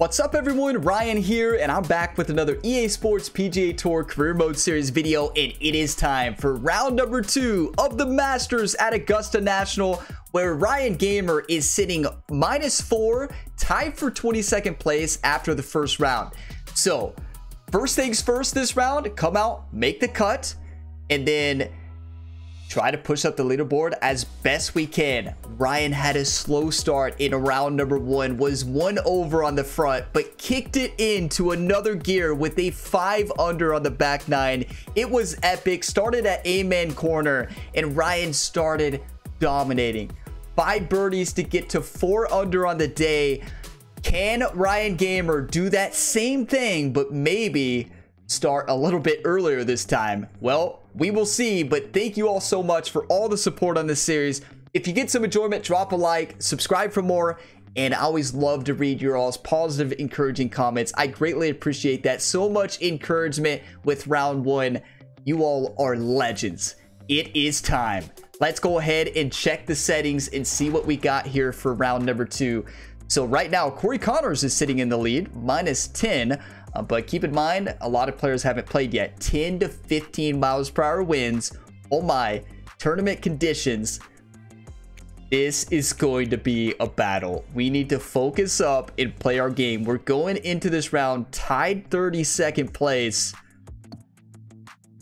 What's up everyone, Ryan here, and I'm back with another EA Sports PGA Tour Career Mode Series video, and it is time for round number two of the Masters at Augusta National, where Ryan Gamer is sitting minus four, tied for 22nd place after the first round. So, first things first this round, come out, make the cut, and then try to push up the leaderboard as best we can. Ryan had a slow start in round number one, was one over on the front, but kicked it into another gear with a five under on the back nine. It was epic, started at Amen corner, and Ryan started dominating. Five birdies to get to four under on the day. Can Ryan Gamer do that same thing, but maybe start a little bit earlier this time? Well, we will see, but thank you all so much for all the support on this series. If you get some enjoyment, drop a like, subscribe for more, and I always love to read your all's positive, encouraging comments. I greatly appreciate that. So much encouragement with round one. You all are legends. It is time. Let's go ahead and check the settings and see what we got here for round number two. So right now, Corey Conners is sitting in the lead, minus 10. Uh, but keep in mind, a lot of players haven't played yet. 10 to 15 miles per hour winds. Oh my, tournament conditions. This is going to be a battle. We need to focus up and play our game. We're going into this round tied 32nd place.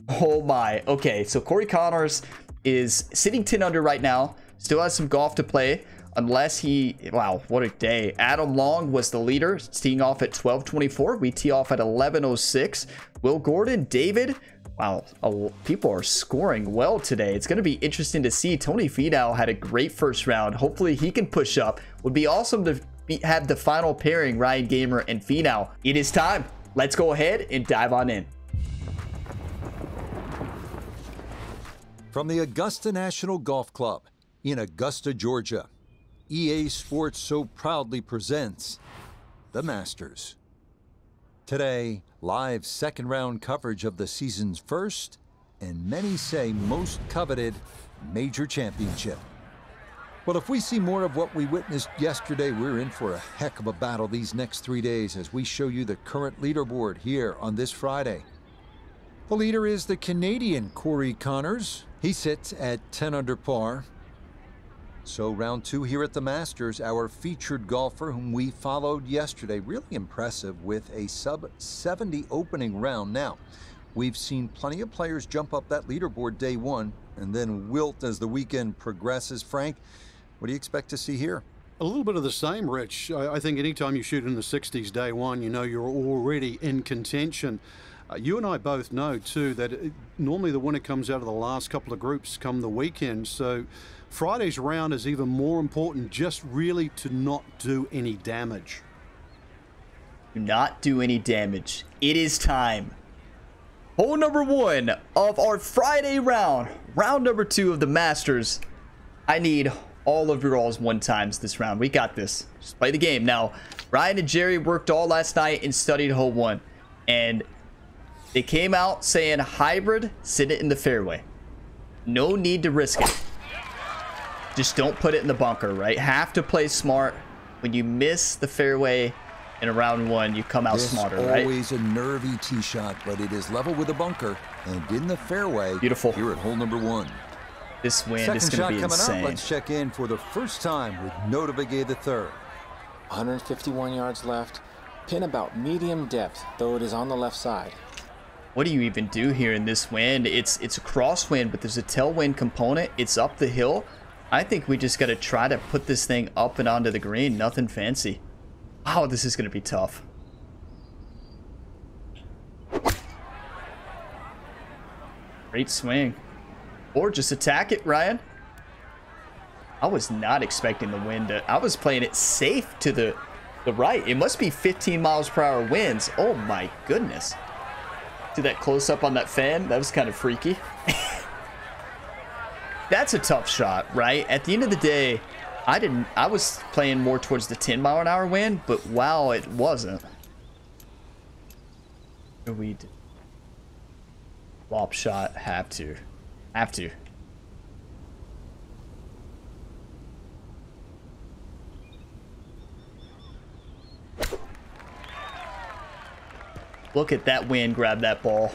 Oh my. Okay, so Corey Conners is sitting 10 under right now. Still has some golf to play unless he wow what a day. Adam long was the leader teeing off at 1224 we tee off at 1106 will gordon david wow people are scoring well today. It's going to be interesting to see. Tony Finau had a great first round. Hopefully he can push up. Would be awesome to be, have the final pairing ryan gamer and Finau. it is time. Let's go ahead and dive on in. From the augusta national golf club in augusta georgia EA Sports so proudly presents the Masters. Today, live second round coverage of the season's first and many say most coveted major championship. Well, if we see more of what we witnessed yesterday, we're in for a heck of a battle these next three days as we show you the current leaderboard here on this Friday. The leader is the Canadian Corey Conners. He sits at 10 under par, so round two here at the Masters, our featured golfer whom we followed yesterday, really impressive with a sub-70 opening round. Now, we've seen plenty of players jump up that leaderboard day one and then wilt as the weekend progresses. Frank, what do you expect to see here? A little bit of the same, Rich. I think anytime you shoot in the 60s day one, you know you're already in contention. Uh, you and I both know, too, that it, normally the winner comes out of the last couple of groups come the weekend. So Friday's round is even more important, just really to not do any damage. Do not do any damage. It is time. Hole number one of our Friday round. Round number two of the Masters. I need all of your alls one times this round. We got this. Just play the game. Now, Ryan and Jerry worked all last night and studied hole one. And they came out saying hybrid, sit it in the fairway. No need to risk it. Just don't put it in the bunker, right? Have to play smart. When you miss the fairway in a round one, you come out this smarter, right? always a nervy tee shot, but it is level with the bunker and in the fairway. Beautiful. Here at hole number one. This wind Second is going to be coming insane. Up. Let's check in for the first time with Notah Begay the third. 151 yards left. Pin about medium depth, though it is on the left side. What do you even do here in this wind? It's it's a crosswind, but there's a tailwind component. It's up the hill. I think we just got to try to put this thing up and onto the green. Nothing fancy. Wow, this is going to be tough. Great swing. Or just attack it, Ryan. I was not expecting the wind. To, I was playing it safe to the, the right. It must be 15 miles per hour winds. Oh my goodness. That close up on that fan? That was kind of freaky. that's a tough shot, right? At the end of the day, I didn't. I was playing more towards the 10 mile an hour wind, but wow, it wasn't. We flop shot. Have to, have to. Look at that wind grab that ball.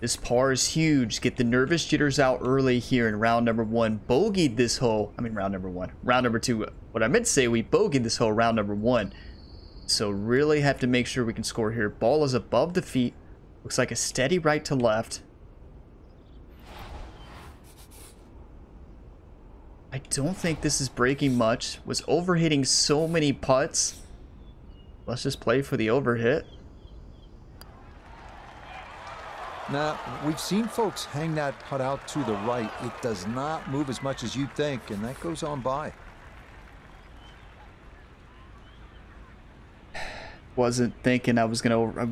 This par is huge. Get the nervous jitters out early here in round number one. Bogeyed this hole. I mean, round number one. Round number two. What I meant to say, we bogeyed this hole round number one. So really have to make sure we can score here. Ball is above the feet. Looks like a steady right to left. I don't think this is breaking much. Was overhitting so many putts. Let's just play for the overhit. Now, we've seen folks hang that putt out to the right. It does not move as much as you'd think, and that goes on by. Wasn't thinking I was going to... Uh,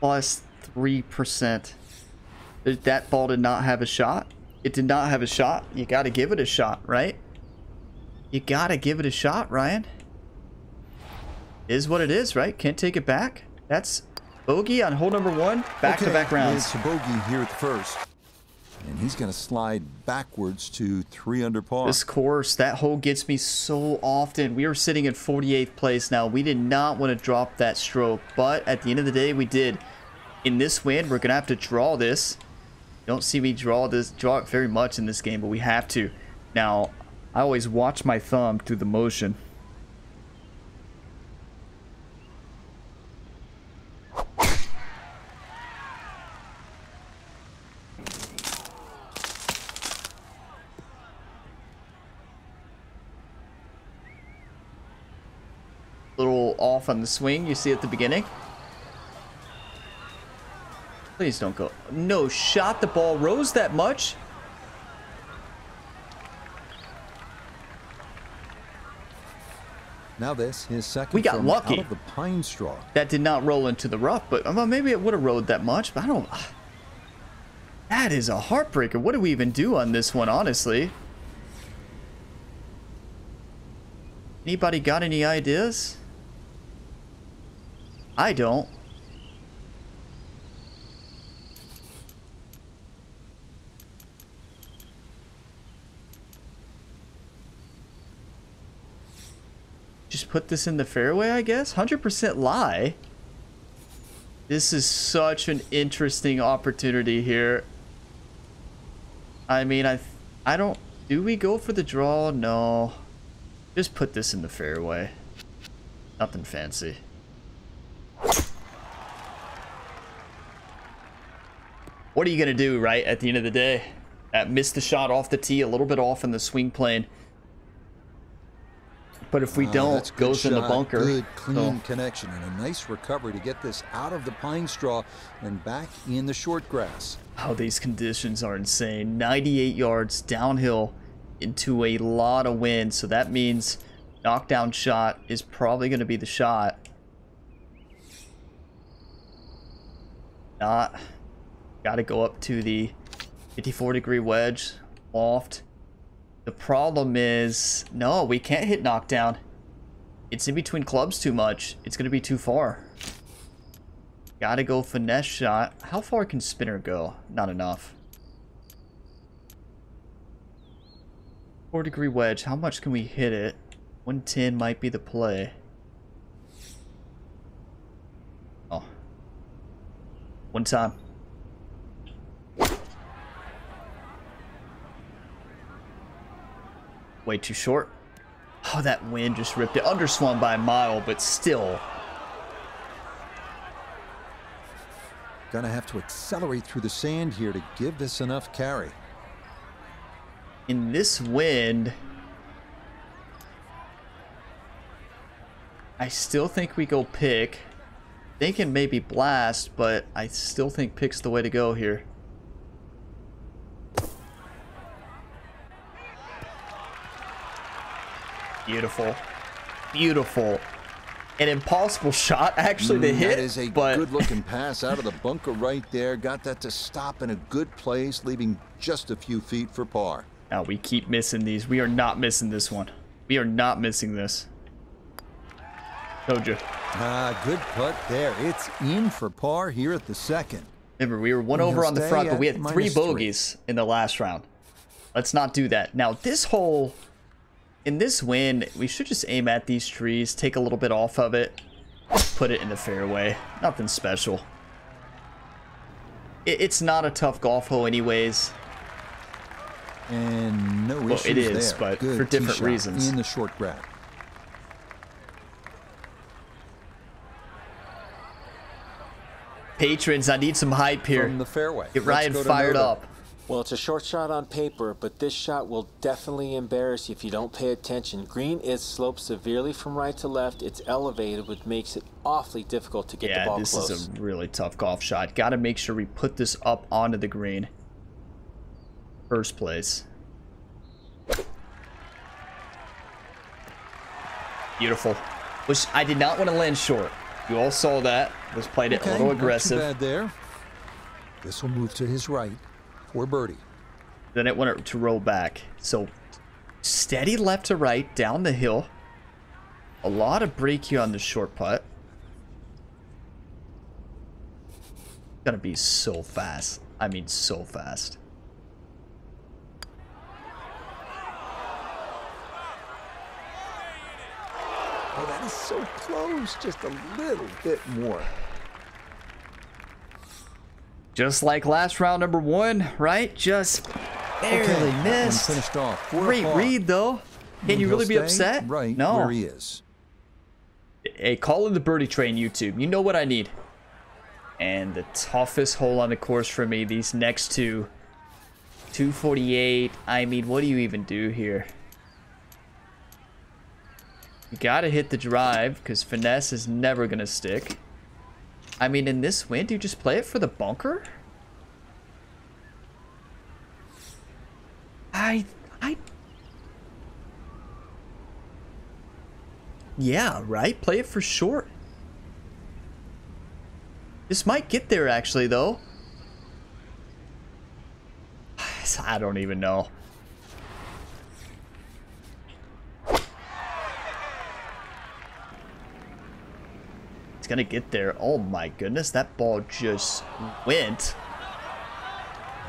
plus 3%. That ball did not have a shot. It did not have a shot. You got to give it a shot, right? You got to give it a shot, Ryan. Is what it is, right? Can't take it back. That's bogey on hole number one. Back-to-back okay, rounds. It's a bogey here at the first. And he's going to slide backwards to three under par. This course, that hole gets me so often. We are sitting in 48th place now. We did not want to drop that stroke, but at the end of the day, we did. In this win, we're going to have to draw this. Don't see me draw this draw it very much in this game, but we have to. Now, I always watch my thumb through the motion. Little off on the swing you see at the beginning. Please don't go. No, shot the ball. Rose that much? Now this, his second We got lucky. out of the pine straw. That did not roll into the rough, but well, maybe it would have rolled that much, but I don't... Ah. That is a heartbreaker. What do we even do on this one, honestly? Anybody got any ideas? I don't. Just put this in the fairway, I guess? 100% lie. This is such an interesting opportunity here. I mean, I I don't... Do we go for the draw? No. Just put this in the fairway. Nothing fancy. What are you going to do, right, at the end of the day? That missed the shot off the tee, a little bit off in the swing plane. But if we Ah, don't, that's a good goes in the bunker. Good, clean So- connection and a nice recovery to get this out of the pine straw and back in the short grass. Oh, these conditions are insane. 98 yards downhill into a lot of wind. So that means knockdown shot is probably going to be the shot. Not. Got to go up to the 54 degree wedge loft. The problem is, no, we can't hit knockdown. It's in between clubs too much. It's going to be too far. Gotta go finesse shot. How far can spinner go? Not enough. Four degree wedge. How much can we hit it? 110 might be the play. Oh. One time. Way too short. Oh, that wind just ripped it. Underswung by a mile, but still. Gonna have to accelerate through the sand here to give this enough carry. in this wind, I still think we go pick. Thinking maybe blast, but I still think pick's the way to go here. Beautiful. Beautiful. An impossible shot actually to Mm, hit, That is a but good-looking pass out of the bunker right there. Got that to stop in a good place, leaving just a few feet for par. now we keep missing these. We are not missing this one. We are not missing this. Told you. Ah, good putt there. It's in for par here at the second. Remember, we were one over on the front, but we had three minus three. bogeys in the last round. Let's not do that. Now, this hole, in this wind, we should just aim at these trees, take a little bit off of it, put it in the fairway. Nothing special. It, it's not a tough golf hole anyways. And no Well, issues it is, there. but Good for different reasons. In the short grab. Patrons, I need some hype here. From the fairway. Get Ryan fired up. Well, it's a short shot on paper, but this shot will definitely embarrass you if you don't pay attention. Green is sloped severely from right to left. It's elevated, which makes it awfully difficult to get the Yeah, ball this close. is a really tough golf shot. Got to make sure we put this up onto the green. First place. Beautiful. Which I did not want to land short. You all saw that. Was played it a little aggressive. not too aggressive. bad there. This will move to his right for birdie. Then it went to roll back. So steady left to right down the hill. A lot of break here on the short putt. Gonna be so fast. I mean, so fast. Oh, that is so close. Just a little bit more. Just like last round number one, right? Just barely okay, missed. finished off. for a Great par. read, though. Can you really be upset? Right no. where he is. Hey, call in the birdie train, YouTube. You know what I need. And the toughest hole on the course for me, these next two. 248. I mean, what do you even do here? You gotta hit the drive, because finesse is never gonna stick. I mean, in this wind, do you just play it for the bunker? I... I... Yeah, right? Play it for short. This might get there, actually, though. I don't even know. Gonna get there. Oh my goodness, that ball just went.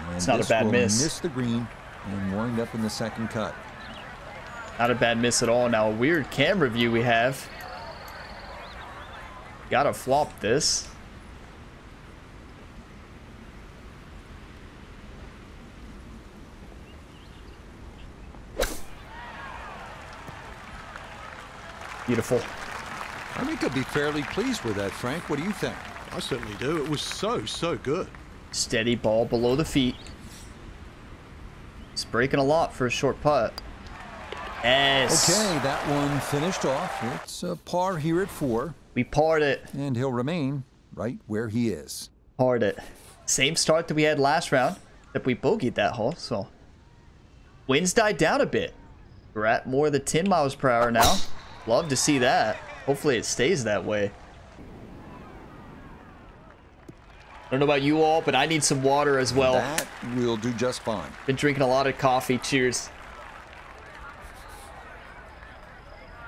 And It's not a bad miss. Miss the green and wind up in the second cut. Not a bad miss at all. Now, a weird camera view we have. Gotta flop this. Beautiful. I think I'd be fairly pleased with that, Frank. What do you think? I certainly do. It was so, so good. Steady ball below the feet. It's breaking a lot for a short putt. Yes. Okay, that one finished off. It's a par here at four, We parred it. and he'll remain right where he is. Parred it. Same start that we had last round, except we bogeyed that hole, so. Winds died down a bit. We're at more than 10 miles per hour now. Love to see that. Hopefully it stays that way. I don't know about you all, but I need some water as well. That will do just fine. Been drinking a lot of coffee. Cheers.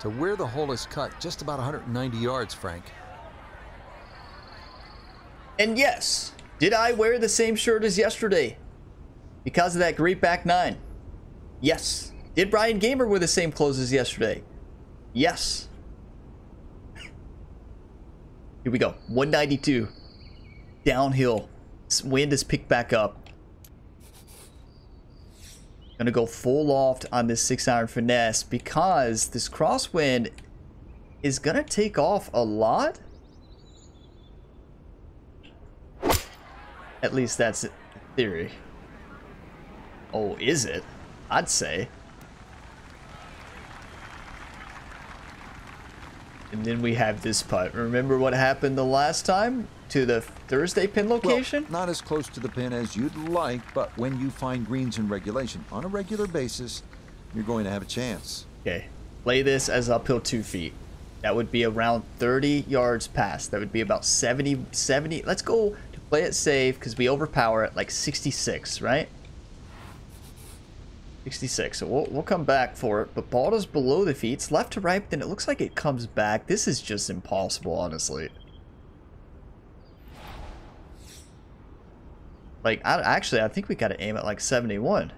To where the hole is cut, just about 190 yards, Frank. And yes, did I wear the same shirt as yesterday? Because of that great back nine? Yes. Did Brian Gamer wear the same clothes as yesterday? Yes. Here we go. 192. Downhill. Wind is picked back up. Gonna go full loft on this six iron finesse because this crosswind is gonna take off a lot. At least that's theory. Oh, is it? I'd say. And then we have this putt. Remember what happened the last time to the Thursday pin location? Well, not as close to the pin as you'd like, but when you find greens in regulation on a regular basis, you're going to have a chance. Okay. Play this as uphill two feet. That would be around 30 yards past. That would be about 70, 70. Let's go to play it safe because we overpower it like 66, right? 66. So we'll, we'll come back for it. But ball is below the feet. It's left to right, then it looks like it comes back. This is just impossible, honestly. Like, I, actually, I think we got to aim at like 71.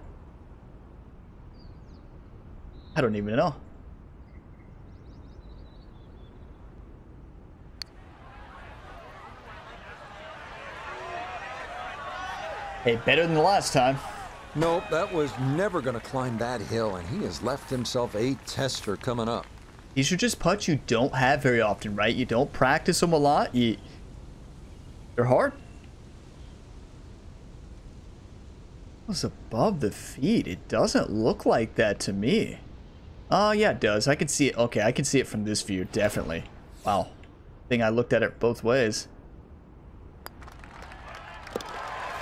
I don't even know. Hey, better than the last time. Nope, that was never going to climb that hill, and he has left himself a tester coming up. These are just putts you don't have very often, right? You don't practice them a lot. You, they're hard. Was above the feet. It doesn't look like that to me. Oh, yeah, it does. I can see it. Okay, I can see it from this view, definitely. Wow. I think I looked at it both ways.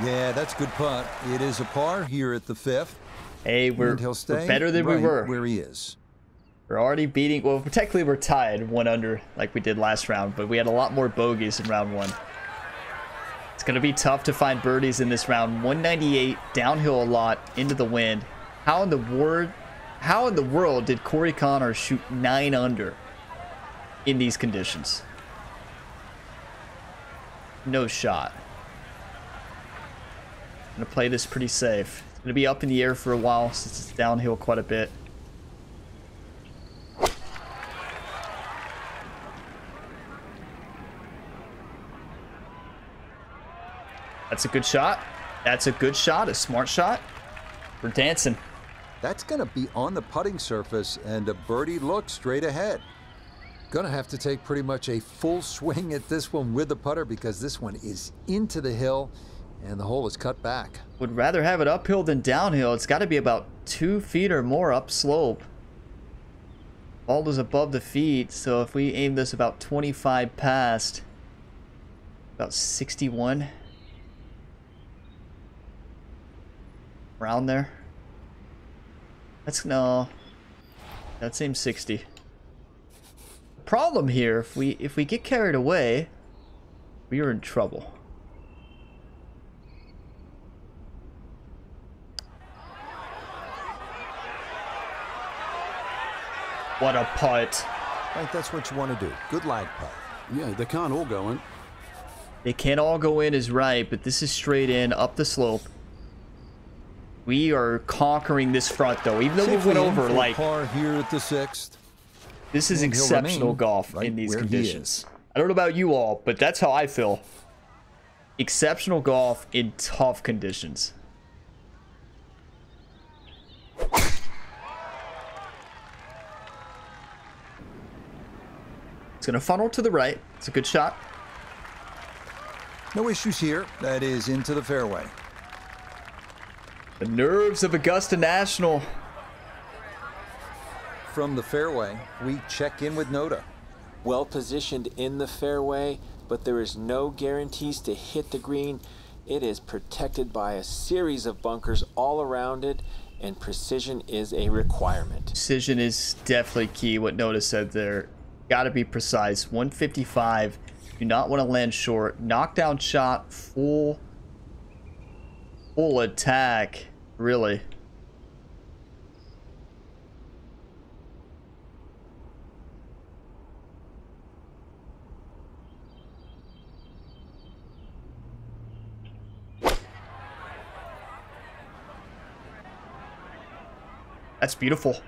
Yeah, that's good putt. It is a par here at the fifth. Hey, we're, we're better than right we were. where he is. We're already beating. Well, technically we're tied one under like we did last round, but we had a lot more bogeys in round one. It's gonna be tough to find birdies in this round. 198 downhill a lot into the wind. How in the world? How in the world did Corey Conner shoot nine under in these conditions? No shot. Gonna play this pretty safe. It's gonna be up in the air for a while since it's downhill quite a bit. That's a good shot. That's a good shot, a smart shot. We're dancing. That's to be on the putting surface and a birdie look straight ahead. To have to take pretty much a full swing at this one with the putter because this one is into the hill and the hole is cut back. Would rather have it uphill than downhill. It's got to be about two feet or more upslope. Ball is above the feet, so if we aim this about 25 past, about 61. Around there. That's no. That seems 60. The problem here, if we if we get carried away, we are in trouble. What a putt. I think that's what you want to do. Good lag putt. Yeah, they can't all go in. They can't all go in is right, but this is straight in, up the slope. We are conquering this front though, even though we Safely went over like par here at the sixth. this is and exceptional remain golf right in these conditions. I don't know about you all, but that's how I feel. Exceptional golf in tough conditions. It's gonna funnel to the right. It's a good shot. No issues here. That is into the fairway. The nerves of Augusta National. From the fairway, we check in with Notah. Well positioned in the fairway, but there is no guarantees to hit the green. It is protected by a series of bunkers all around it, and precision is a requirement. Precision is definitely key. What Notah said there. Got to be precise. 155. Do not want to land short. Knockdown shot. Full. Full attack. Really. That's beautiful.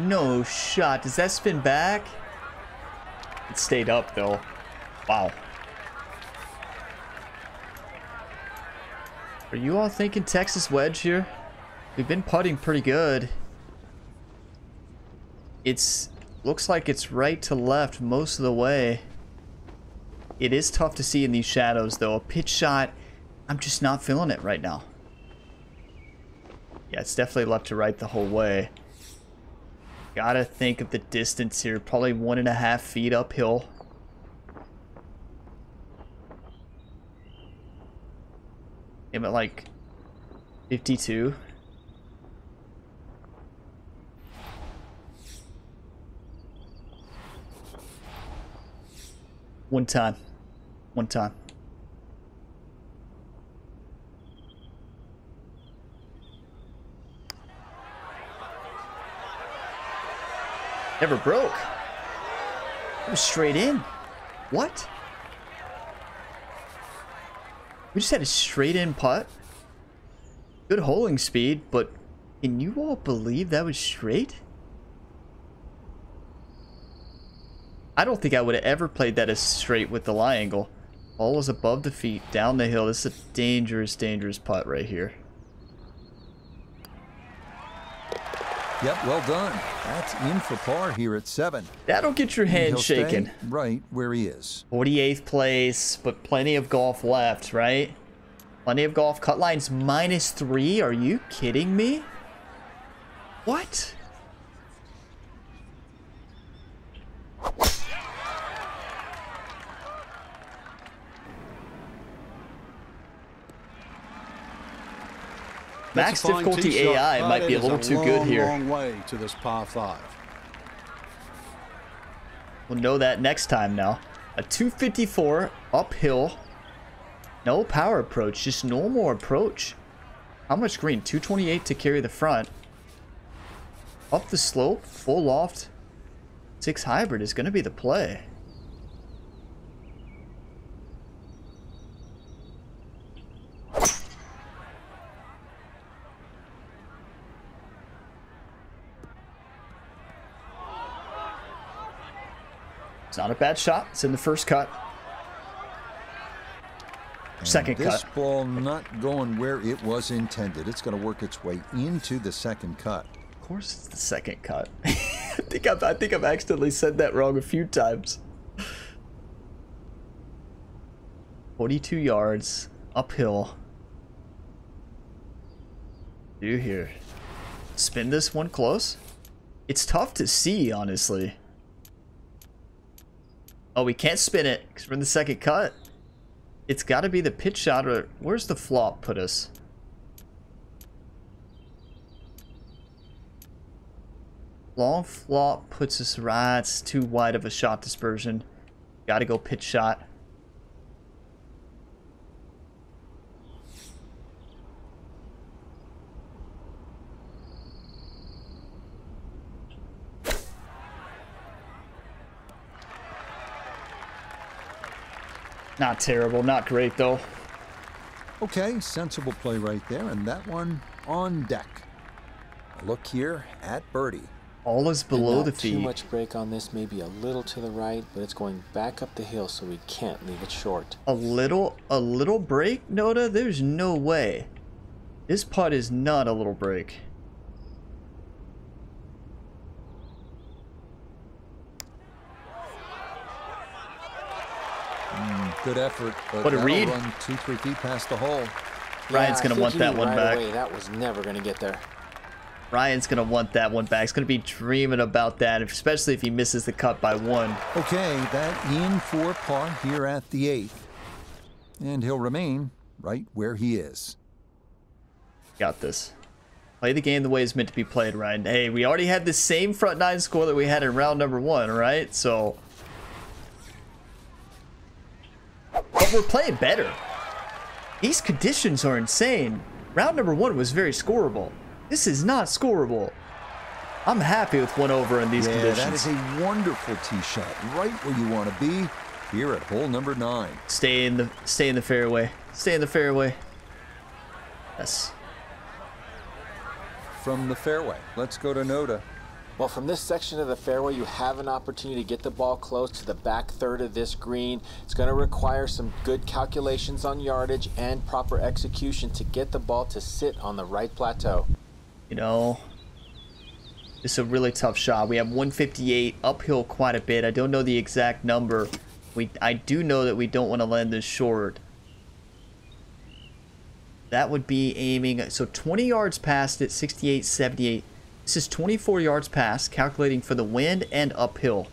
No shot. Does that spin back? It stayed up though. Wow. Are you all thinking Texas wedge here? We've been putting pretty good. It's looks like it's right to left most of the way. It is tough to see in these shadows though. A pitch shot, I'm just not feeling it right now. Yeah, it's definitely left to right the whole way. Gotta think of the distance here. Probably one and a half feet uphill. I'm at like 52. One time. One time. Never broke. It was straight in. What? We just had a straight in putt. Good holding speed, but Can you all believe that was straight? I don't think I would have ever played that as straight with the lie angle. Ball was above the feet, down the hill. This is a dangerous, dangerous putt right here. Yep, well done. That's in for par here at seven. That'll get your hand shaking. right where he is. 48th place, but plenty of golf left, right? Plenty of golf. Cut lines minus three. Are you kidding me? What? Max That's a fine difficulty tee shot, AI might be a is little too good long, here. Long way to this par five. We'll know that next time now. A 254 uphill. No power approach, just normal approach. How much green? 228 to carry the front. Up the slope, full loft. Six hybrid is going to be the play. It's not a bad shot. It's in the first cut. Second And this cut. ball not going where it was intended. It's going to work its way into the second cut. Of course, it's the second cut. I think I've, I think I've accidentally said that wrong a few times. 42 yards uphill. Do here. Spin this one close. It's tough to see, honestly. Oh, we can't spin it because we're in the second cut. It's got to be the pitch shot or where's the flop put us? Long flop puts us right. It's too wide of a shot dispersion. Got to go pitch shot. Not terrible, not great though. Okay, sensible play right there, and that one on deck. A look here at birdie. All is below Not the Too much break on this, maybe a little to the right, but it's going back up the hill, so we can't leave it short. A little, a little break, Notah? There's no way. This putt is not a little break. Good effort. But What a that'll read. Run two, three feet past the hole. Ryan's Yeah, I gonna want that one right back. Away. That was never going to get there. Ryan's gonna want that one back. He's gonna be dreaming about that, especially if he misses the cut by one. Okay, that in for par here at the eighth. And he'll remain right where he is. Got this. Play the game the way it's meant to be played, Ryan. Hey, we already had the same front nine score that we had in round number one, right? So. But we're playing better. These conditions are insane. Round number one was very scoreable. This is not scoreable. I'm happy with one over in these Yeah, that conditions. is a wonderful tee shot, right where you want to be here at hole number nine. Stay in the stay in the fairway. Stay in the fairway. Yes. From the fairway, let's go to Notah. Well, from this section of the fairway, you have an opportunity to get the ball close to the back third of this green. It's going to require some good calculations on yardage and proper execution to get the ball to sit on the right plateau. You know, it's a really tough shot. We have 158 uphill quite a bit. I don't know the exact number. We I do know that we don't want to land this short. That would be aiming so 20 yards past it, 68, 78. This is 24 yards past, calculating for the wind and uphill.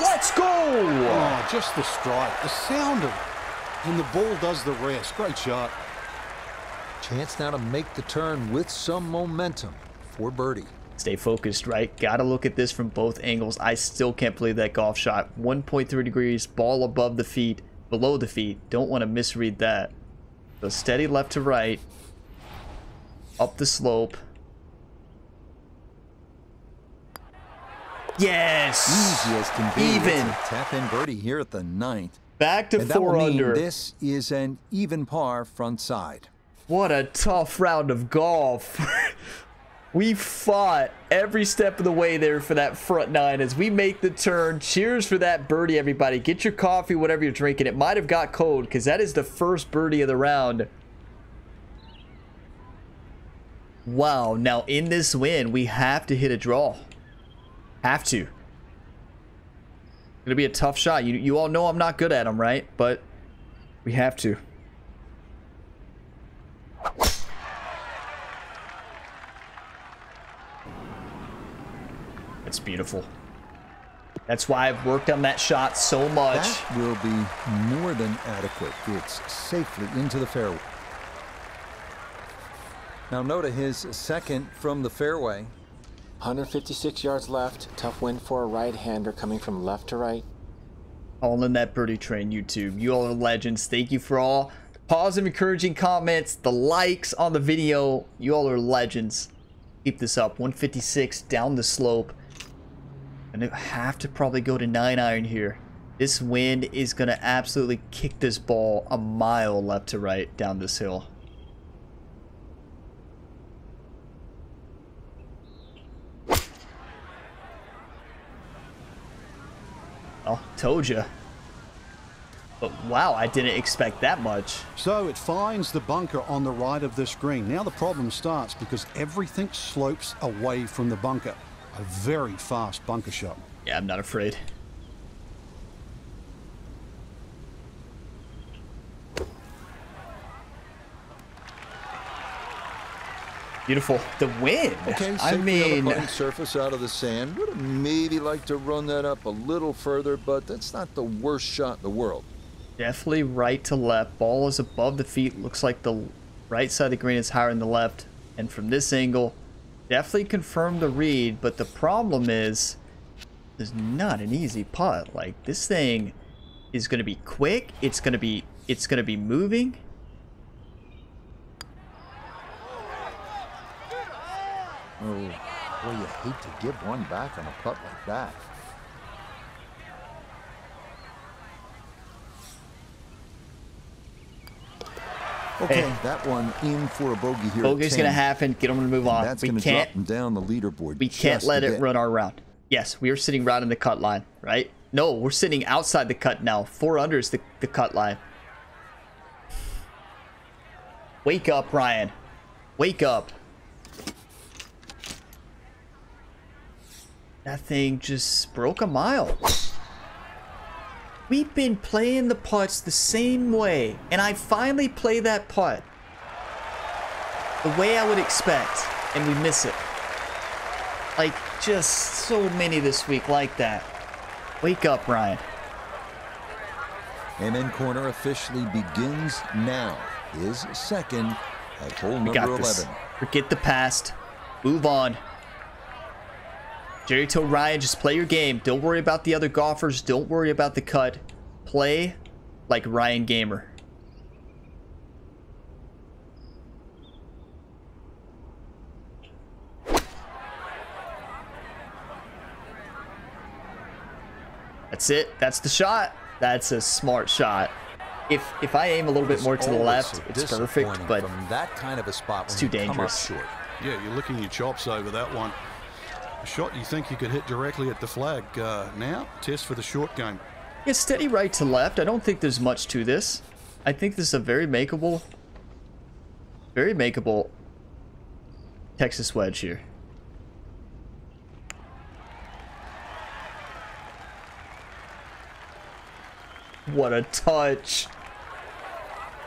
Let's go! Oh, just the strike, the sound of it. And the ball does the rest. Great shot. Chance now to make the turn with some momentum for birdie. Stay focused, right? Gotta look at this from both angles. I still can't believe that golf shot. 1.3 degrees, ball above the feet, below the feet. Don't want to misread that. So steady left to right. Up the slope. Yes. Easy as can be. Even. Tap in birdie here at the ninth. Back to And four under. this is an even par front side. What a tough round of golf. we fought every step of the way there for that front nine as we make the turn. Cheers for that birdie, everybody. Get your coffee, whatever you're drinking. It might have got cold because that is the first birdie of the round. Wow. Now, in this win, we have to hit a draw. Have to. Gonna be a tough shot. You, you all know I'm not good at them, right? But we have to. That's beautiful. That's why I've worked on that shot so much. That will be more than adequate. It's safely into the fairway. Now Notah his second from the fairway. 156 yards left. Tough wind for a right-hander coming from left to right. all in that birdie train YouTube. You all are legends. Thank you for all the positive, encouraging comments, the likes on the video. You all are legends. Keep this up. 156 down the slope. And I have to probably go to 9 iron here. This wind is going to absolutely kick this ball a mile left to right down this hill. Oh, told you. But wow, I didn't expect that much. So it finds the bunker on the right of this green. Now the problem starts because everything slopes away from the bunker. A very fast bunker shot. Yeah, I'm not afraid. Beautiful. The wind. Okay, I safely on mean, the surface out of the sand. Would have maybe like to run that up a little further, but that's not the worst shot in the world. definitely right to left. Ball is above the feet. Looks like the right side of the green is higher than the left. And from this angle, definitely confirmed the read. But the problem is, it's not an easy putt. Like this thing is going to be quick. It's going to be, it's going to be moving. Oh, boy, you hate to give one back on a putt like that. Okay, Hey. that one in for a bogey here. at Bogey's going to happen. Get them to move on. That's we going to drop can't them down the leaderboard. We can't let it run our round. Yes, we are sitting right in the cut line, right? No, we're sitting outside the cut now. Four under is the, the cut line. Wake up, Ryan. Wake up. That thing just broke a mile. We've been playing the putts the same way, and I finally play that putt the way I would expect, and we miss it. Like, just so many this week like that. Wake up, Ryan. Amen Corner officially begins now. His second at hole We number 11. Forget the past. Move on. Jerry told Ryan, just play your game. Don't worry about the other golfers. Don't worry about the cut. Play like Ryan Gamer. That's it. That's the shot. That's a smart shot. If if I aim a little bit more to the left, so it's perfect, but from that kind of a spot it's too you come up dangerous. short. Yeah, you're looking your chops over that one. A shot you think you could hit directly at the flag. Uh, now, test for the short game. Yeah, steady right to left. I don't think there's much to this. I think this is a very makeable, very makeable Texas wedge here. What a touch.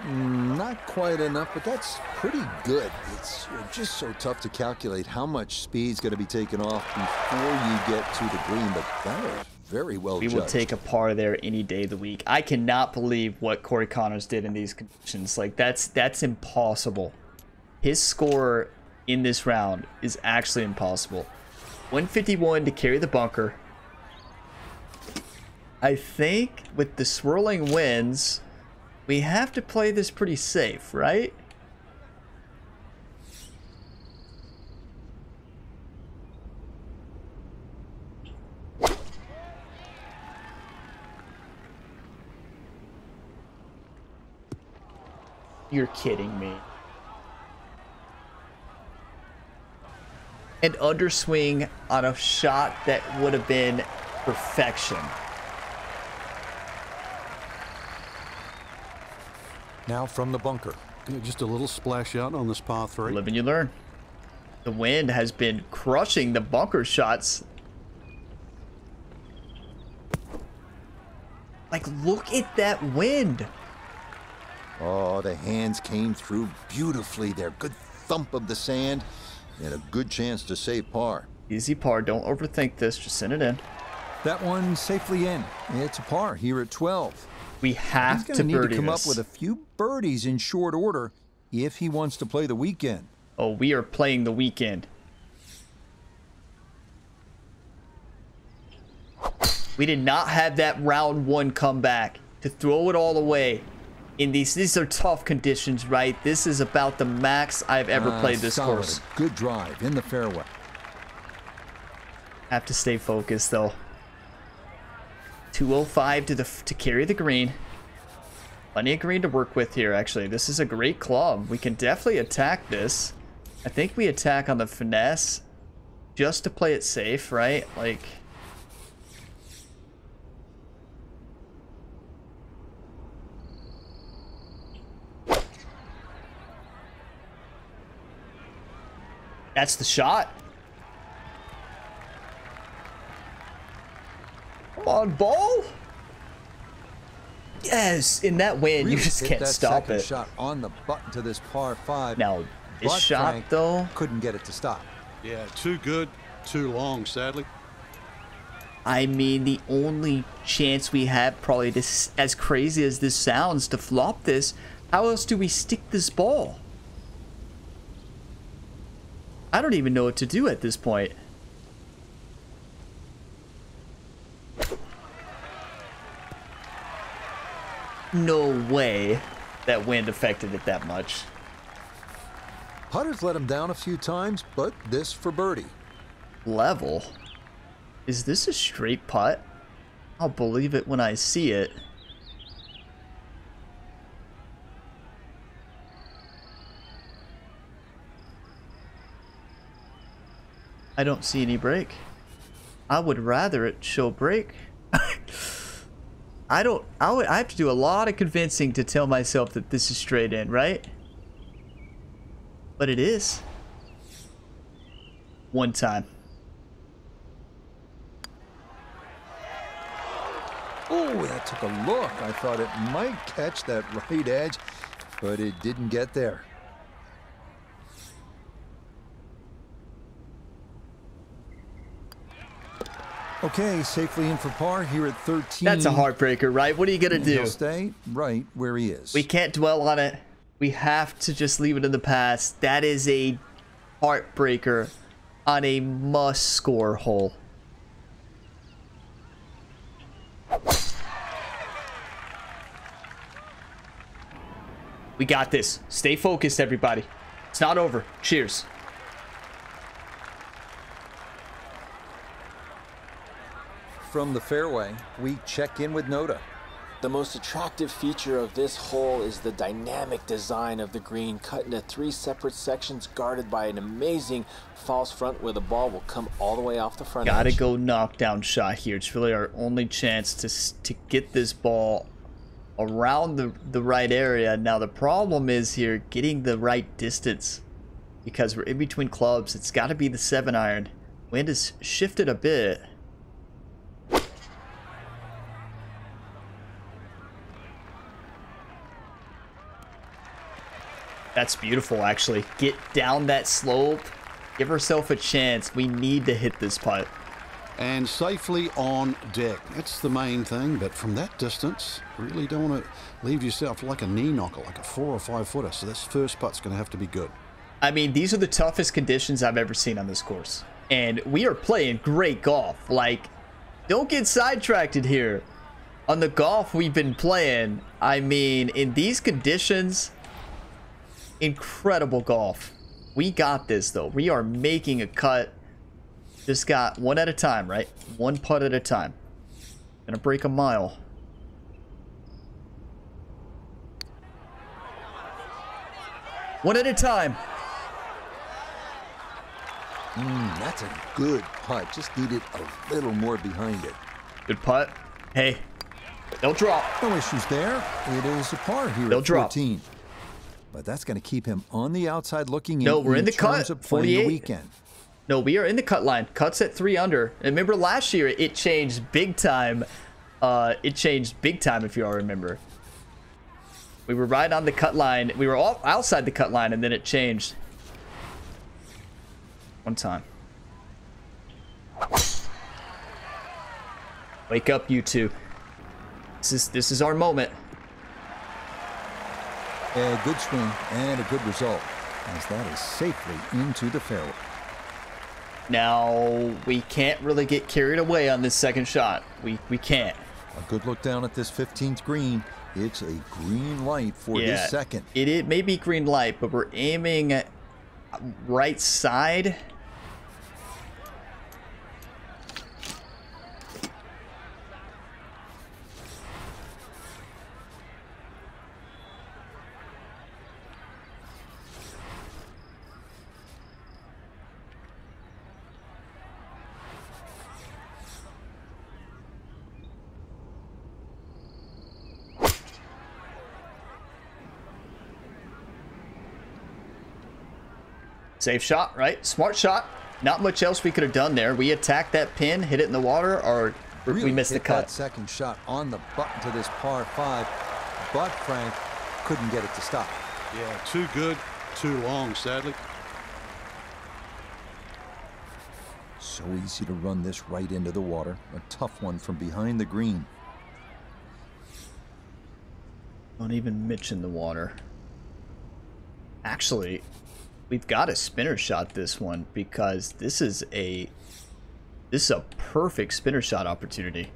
Not quite enough, but that's pretty good. It's uh, just so tough to calculate how much speed's going to be taken off before you get to the green, but that was very well We judged. will take a par there any day of the week. I cannot believe what Corey Conners did in these conditions. Like that's that's impossible. His score in this round is actually impossible. 151 to carry the bunker. I think with the swirling winds, we have to play this pretty safe, right? You're kidding me. An underswing on a shot that would have been perfection. Now from the bunker. Just a little splash out on this par three. Live and you learn. The wind has been crushing the bunker shots. Like, look at that wind. Oh, the hands came through beautifully there. Good thump of the sand and a good chance to save par. Easy par. Don't overthink this. Just send it in. That one safely in. It's a par here at 12. We He's have going to need to come this. up with a few birdies in short order if he wants to play the weekend. Oh, we are playing the weekend. We did not have that round one comeback to throw it all away. In these, these are tough conditions, right? This is about the max I've ever Ah, played this solid. course. Good drive in the fairway. Have to stay focused though. 205 to the to carry the green. Plenty of green to work with here. Actually, this is a great club. We can definitely attack this. I think we attack on the finesse just to play it safe, right? Like. That's the shot. On, ball. Yes, in that wind, you just can't that stop second it. shot on the button to this par five. Now, this but shot, Frank though, couldn't get it to stop. Yeah, too good, too long, sadly. I mean, the only chance we have, probably this, as crazy as this sounds, to flop this, how else do we stick this ball? I don't even know what to do at this point. No way that wind affected it that much. Putters let him down a few times, but this for birdie. level. Is this a straight putt? I'll believe it when I see it. I don't see any break. I would rather it show break. I don't I would I have to do a lot of convincing to tell myself that this is straight in, right? But it is. One time. Oh, that took a look. I thought it might catch that right edge, but it didn't get there. Okay, safely in for par here at 13. That's a heartbreaker, right? What are you gonna do? He'll stay right where he is. We can't dwell on it. We have to just leave it in the past. That is a heartbreaker on a must-score hole. We got this. Stay focused, everybody. It's not over. Cheers. From the fairway, we check in with Notah. The most attractive feature of this hole is the dynamic design of the green, cut into three separate sections, guarded by an amazing false front where the ball will come all the way off the front Gotta edge. go knockdown shot here. It's really our only chance to to get this ball around the the right area. Now the problem is here getting the right distance because we're in between clubs. It's got to be the seven iron. Wind has shifted a bit. That's beautiful, actually. Get down that slope. Give herself a chance. We need to hit this putt. And safely on deck. That's the main thing, but from that distance, really don't want to leave yourself like a knee knocker, like a four or five footer. So this first putt's going to have to be good. I mean, these are the toughest conditions I've ever seen on this course. And we are playing great golf. Like, don't get sidetracked here. On the golf we've been playing, I mean, in these conditions, incredible golf. We got this, though. We are making a cut. Just got one at a time, right? One putt at a time. Gonna break a mile. One at a time. Mm, that's a good putt. Just needed a little more behind it. Good putt. Hey, they'll drop. No issues there. It is a par here They'll at drop. 14. But that's going to keep him on the outside looking No, in No, we're in the cut. of playing the weekend. No, we are in the cut line. Cuts at three under. And remember last year it changed big time. Uh, it changed big time if you all remember. We were right on the cut line. We were all outside the cut line, and then it changed. One time. Wake up, you two. This is this is our moment. A good swing and a good result as that is safely into the fairway. Now we can't really get carried away on this second shot. We we can't. A good look down at this 15th green. It's a green light for his second. It, it may be green light, but we're aiming at right side. Safe shot, right? Smart shot. Not much else we could have done there. We attacked that pin, hit it in the water, or we missed the hit that cut. second shot on the button to this par five, but Frank couldn't get it to stop. Yeah, too good, too long, sadly. So easy to run this right into the water. A tough one from behind the green. Don't even mention the water. Actually, we've got a spinner shot this one because this is a this is a perfect spinner shot opportunity.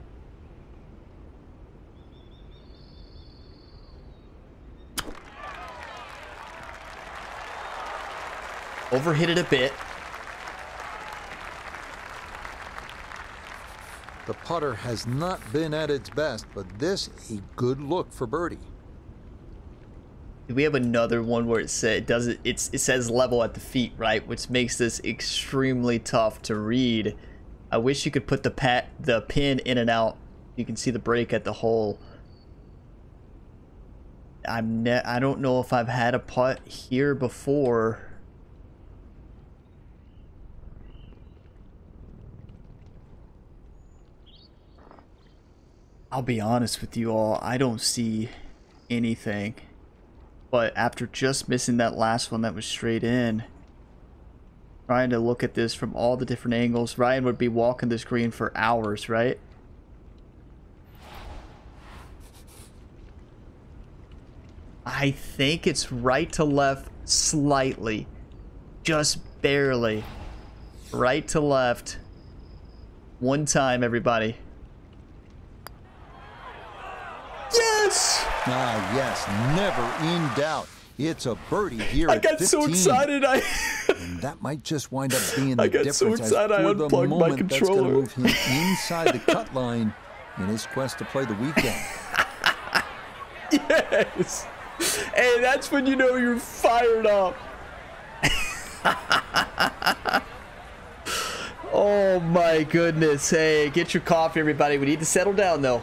Overhit it a bit. The putter has not been at its best, but this a good look for birdie. We have another one where it says it does it. It's it says level at the feet, right, which makes this extremely tough to read. I wish you could put the pat the pin in and out. You can see the break at the hole. I'm ne- I don't know if I've had a putt here before. I'll be honest with you all. I don't see anything. But after just missing that last one that was straight in, trying to look at this from all the different angles, Ryan would be walking this green for hours, right? I think it's right to left slightly. Just barely. Right to left. One time, everybody. Yes! Ah, yes, never in doubt. It's a birdie here I at got 15. so excited. I And that might just wind up being the I got difference. so excited I unplugged my moment, That's controller. going move him inside the cut line in his quest to play the weekend. yes. Hey, that's when you know you're fired up. oh my goodness. Hey, get your coffee, everybody. We need to settle down though.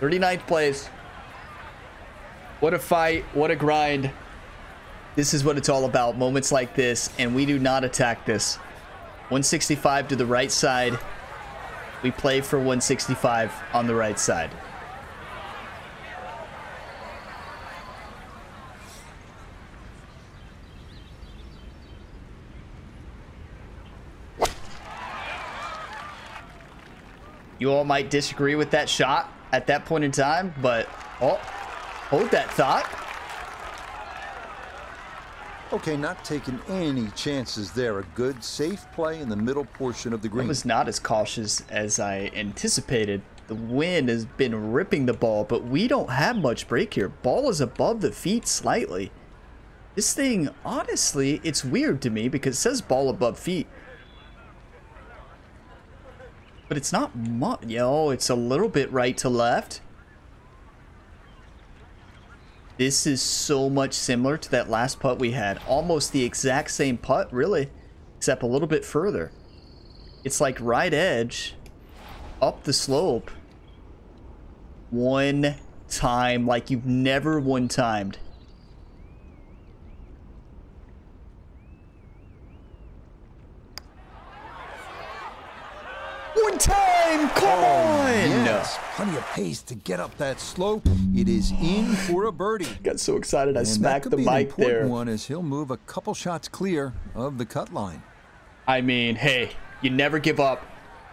39th place. What a fight. What a grind. This is what it's all about. Moments like this, and we do not attack this. 165 to the right side. We play for 165 on the right side. You all might disagree with that shot at that point in time, but oh, hold that thought. Okay, not taking any chances there. A good, safe play in the middle portion of the I green. was not as cautious as I anticipated. The wind has been ripping the ball, but we don't have much break here. Ball is above the feet slightly. This thing, honestly, it's weird to me because it says ball above feet. But it's not much. Yo, it's a little bit right to left. This is so much similar to that last putt we had. Almost the exact same putt, really, except a little bit further. It's like right edge, up the slope, one time like you've never one One time! Come Oh, on! Yes, plenty of pace to get up that slope. It is in for a birdie. Got so excited I And smacked the be an mic important there. one is he'll move a couple shots clear of the cut line. I mean, hey, you never give up.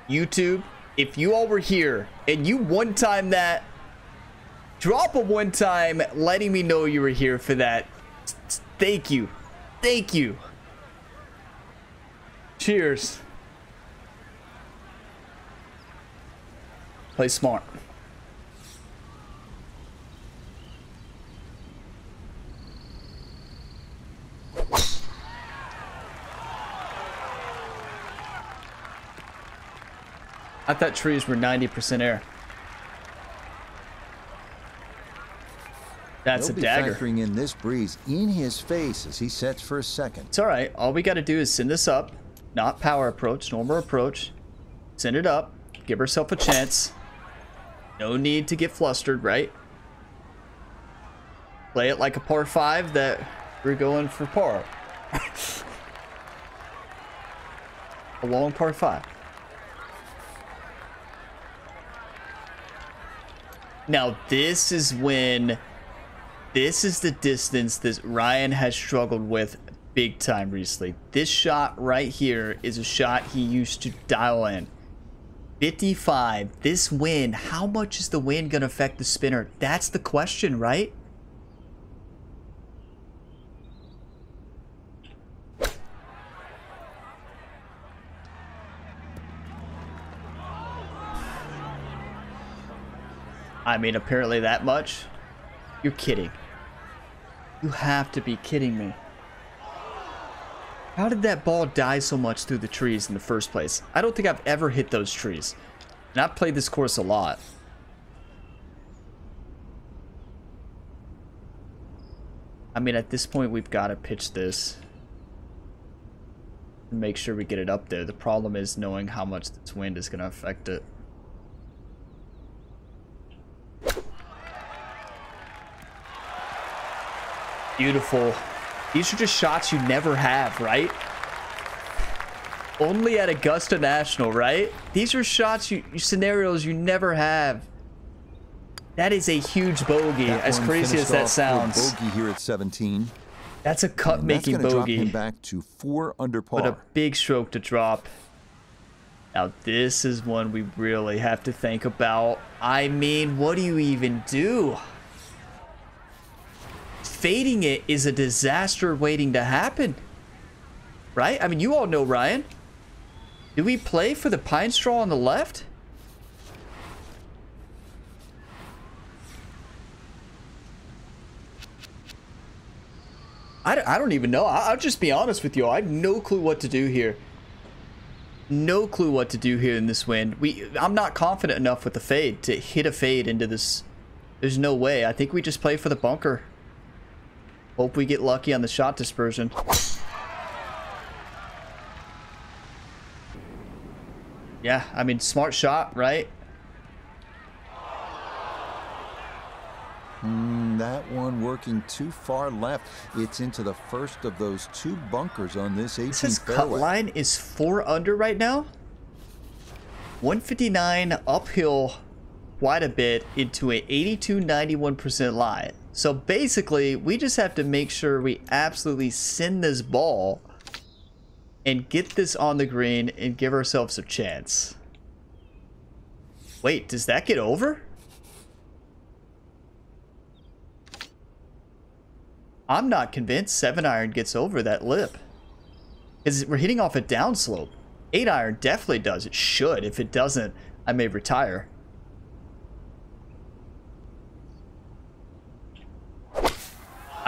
YouTube, if you all were here and you one time that, drop a one time letting me know you were here for that. Thank you. Thank you. Cheers. Play smart. I thought trees were 90% air. That's He'll a dagger. factoring in this breeze in his face as he sets for a second. It's all right. All we got to do is send this up, not power approach, normal approach. Send it up. Give herself a chance. No need to get flustered, right? Play it like a par five that we're going for par. a long par five. Now this is when this is the distance that Ryan has struggled with big time recently. This shot right here is a shot he used to dial in. 55. This wind, how much is the wind going to affect the spinner? That's the question, right? I mean, apparently that much? You're kidding. You have to be kidding me. How did that ball die so much through the trees in the first place? I don't think I've ever hit those trees. And I've played this course a lot. I mean, at this point, we've got to pitch this. And make sure we get it up there. The problem is knowing how much this wind is going to affect it. Beautiful. These are just shots you never have, right? Only at Augusta National, right? These are shots, you, scenarios you never have. That is a huge bogey, as crazy as that sounds. Bogey here at 17. That's a cut-making gonna drop him bogey, back to four under par. but a big stroke to drop. Now, this is one we really have to think about. I mean, what do you even do? Fading it is a disaster waiting to happen. Right? I mean, you all know Ryan. Do we play for the pine straw on the left? I don't, I don't even know. I, I'll just be honest with you. I have no clue what to do here. No clue what to do here in this wind. We, I'm not confident enough with the fade to hit a fade into this. There's no way. I think we just play for the bunker. Hope we get lucky on the shot dispersion. Yeah, I mean, smart shot, right? Mm, that one working too far left. It's into the first of those two bunkers on this 18th His cut line is four under right now. 159 uphill quite a bit into a 82 91% lie. So basically, we just have to make sure we absolutely send this ball and get this on the green and give ourselves a chance. Wait, does that get over? I'm not convinced 7 iron gets over that lip. Because we're hitting off a downslope. 8 iron definitely does. It should. If it doesn't, I may retire.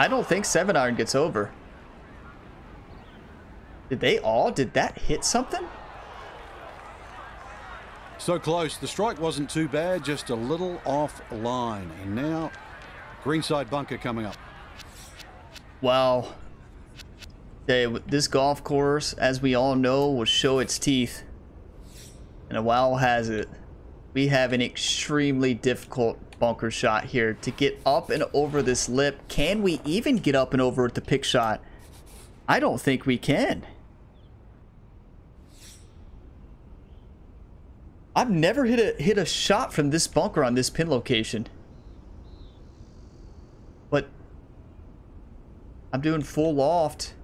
I don't think 7 iron gets over. Did they all? Did that hit something? So close. The strike wasn't too bad, just a little off line. And now Greenside bunker coming up. Wow. This golf course, as we all know, will show its teeth. And a wow has it. We have an extremely difficult bunker shot here to get up and over this lip. Can we even get up and over with the pick shot? I don't think we can. I've never hit a hit a shot from this bunker on this pin location. But I'm doing full loft.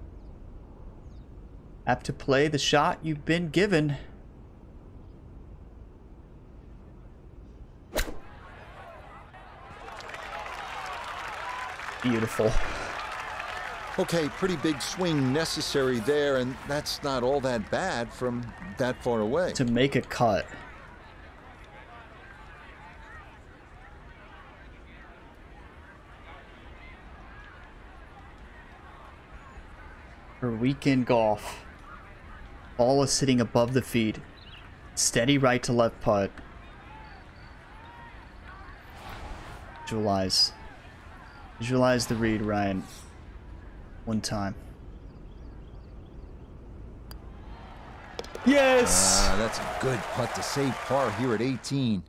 Have to play the shot you've been given. Beautiful. Okay, pretty big swing necessary there, and that's not all that bad from that far away. To make a cut. For weekend golf. Ball is sitting above the feet. Steady right to left putt. Visualize. Visualize the read, Ryan. One time. Yes! Ah, that's a good putt to save par here at 18.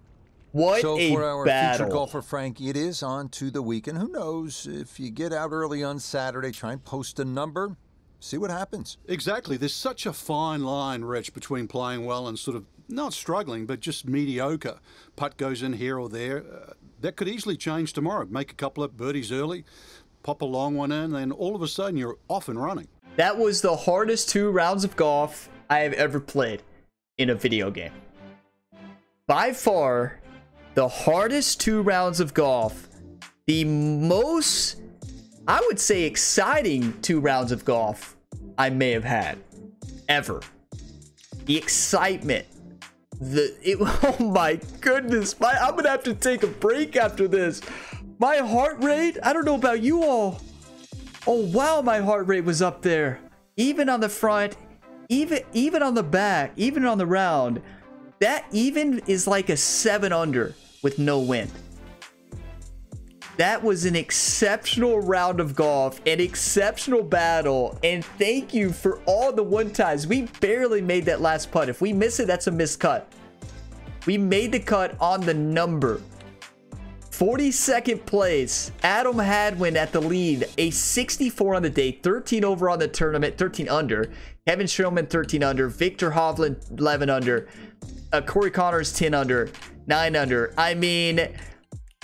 What so a for our battle. featured golfer Frank, it is on to the weekend. Who knows if you get out early on Saturday, try and post a number, see what happens. Exactly. There's such a fine line, Rich, between playing well and sort of not struggling, but just mediocre. Putt goes in here or there. Uh, that could easily change tomorrow. Make a couple of birdies early, pop a long one in, then all of a sudden you're off and running. That was the hardest two rounds of golf I have ever played in a video game. By far, the hardest two rounds of golf, the most, I would say, exciting two rounds of golf I may have had ever. The excitement, the it, oh my goodness, my, I'm gonna have to take a break after this. My heart rate, I don't know about you all. Oh wow, my heart rate was up there. Even on the front, even even on the back, even on the round. That even is like a 7 under with no wind. That was an exceptional round of golf, an exceptional battle, and thank you for all the one times. We barely made that last putt. If we miss it, that's a missed cut. We made the cut on the number. 42nd place, Adam Hadwin at the lead, a 64 on the day, 13 over on the tournament, 13 under. Kevin Streelman, 13 under. Viktor Hovland, 11 under. Uh, Corey Conners, 10 under, 9 under. I mean,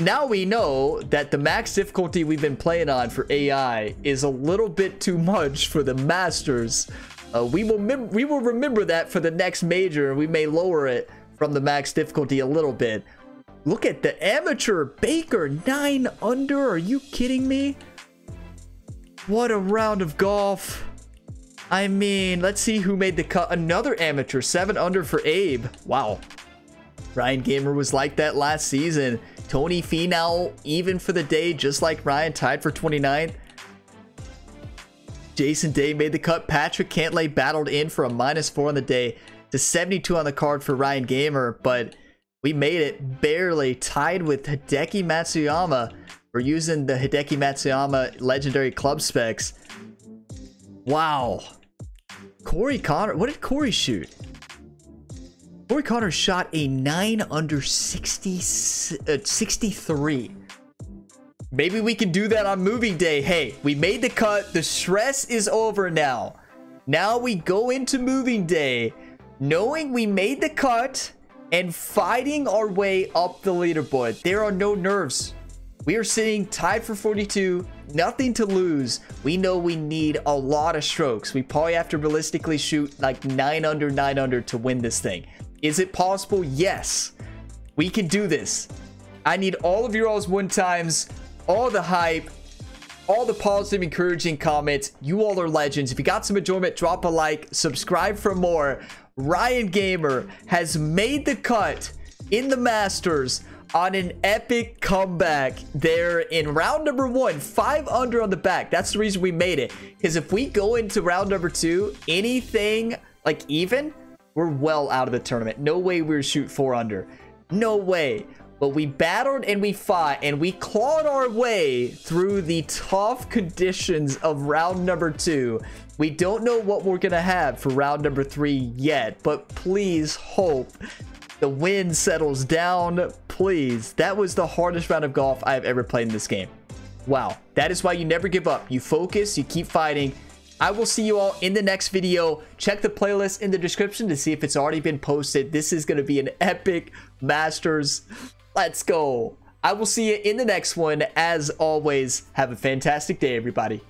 now we know that the max difficulty we've been playing on for AI is a little bit too much for the Masters. Uh, we will we will remember that for the next major. We may lower it from the max difficulty a little bit. Look at the amateur Baker, 9 under. Are you kidding me? What a round of golf. I mean, let's see who made the cut. Another amateur, 7 under for Abe. Wow. Ryan Gamer was like that last season. Tony Finau, even for the day, just like Ryan, tied for 29th. Jason Day made the cut. Patrick Cantlay battled in for a minus 4 on the day to 72 on the card for Ryan Gamer, but we made it barely tied with Hideki Matsuyama. We're using the Hideki Matsuyama legendary club specs. Wow. Corey Conner, what did Corey shoot? Corey Conner shot a 9 under 60, uh, 63. Maybe we can do that on moving day. Hey, we made the cut. The stress is over now. Now we go into moving day knowing we made the cut and fighting our way up the leaderboard. There are no nerves. We are sitting tied for 42, nothing to lose. We know we need a lot of strokes. We probably have to realistically shoot like 9 under, 9 under to win this thing. Is it possible? Yes. We can do this. I need all of your all's one times, all the hype, all the positive, encouraging comments. You all are legends. If you got some enjoyment, drop a like, subscribe for more. Ryan Gamer has made the cut in the Masters on an epic comeback there in round number one, five under on the back. That's the reason we made it. Because if we go into round number two, anything like even, we're well out of the tournament. No way we would shoot four under. No way. But we battled and we fought and we clawed our way through the tough conditions of round number two. We don't know what we're going to have for round number three yet, but please hope the wind settles down. Please. That was the hardest round of golf I've ever played in this game. Wow. That is why you never give up. You focus, you keep fighting. I will see you all in the next video. Check the playlist in the description to see if it's already been posted. This is going to be an epic Masters. Let's go. I will see you in the next one. As always, have a fantastic day, everybody.